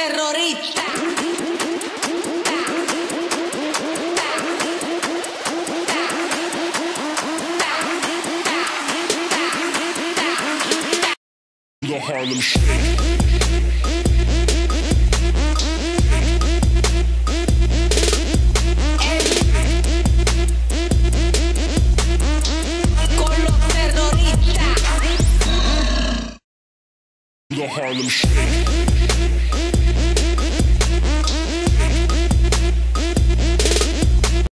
Terroristas. The Harlem Shake. The Harlem Shake.